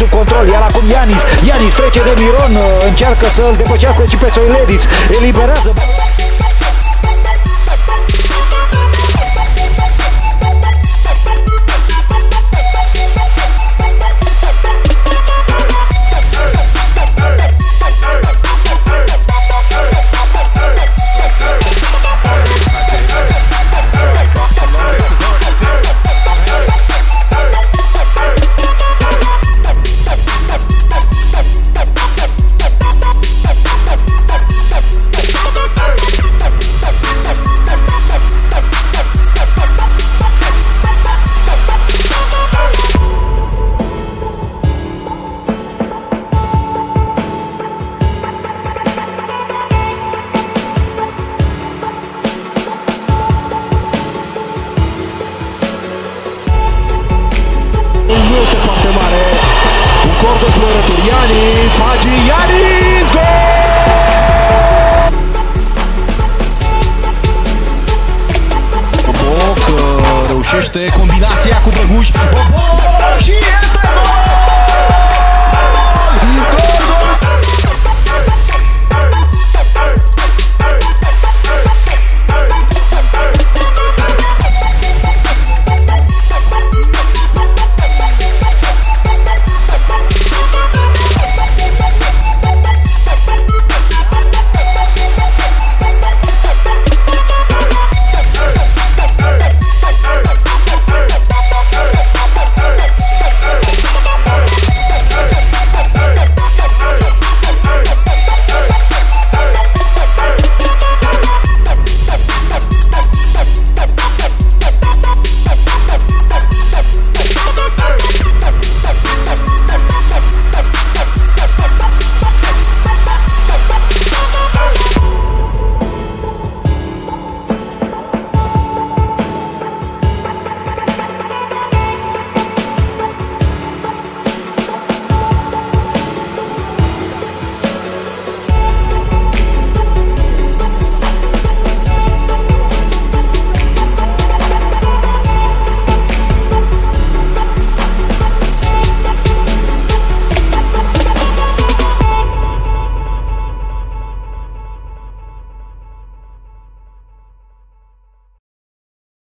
sub control, iar acum Ianis, Ianis trece de Miron, încearcă să-l depășească și pe Soiledis, eliberează. explorături. Ianis, Hagi, Ianis, gol! reușește combinația cu Drăguș. Bobo și este gol!